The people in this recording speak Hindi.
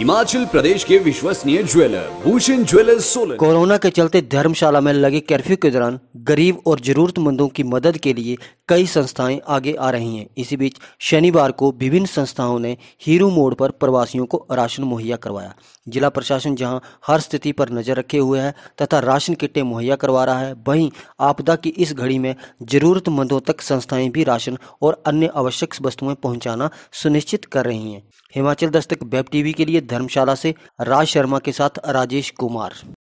हिमाचल प्रदेश के विश्वसनीय jeweller, Bhushan jewellers Solan. Corona के चलते धर्मशाला में लगे कर्फ्यू के दौरान गरीब और जरूरतमंदों की मदद के लिए कई संस्थाएँ आगे आ रही हैं। इसी बीच शनिवार को विभिन्न संस्थाओं ने हीरो मोड़ पर प्रवासियों को राशन मुहैया करवाया। जिला प्रशासन जहाँ हर स्थिति पर नज़र रखे हुए है तथा राशन किटें मुहैया करवा रहा है, वहीं आपदा की इस घड़ी में जरूरतमंदों तक संस्थाएँ भी राशन और अन्य आवश्यक वस्तुएँ पहुंचाना सुनिश्चित कर रही हैं। हिमाचल दस्तक, वेब टीवी के लिए धर्मशाला से राज शर्मा के साथ राजेश कुमार।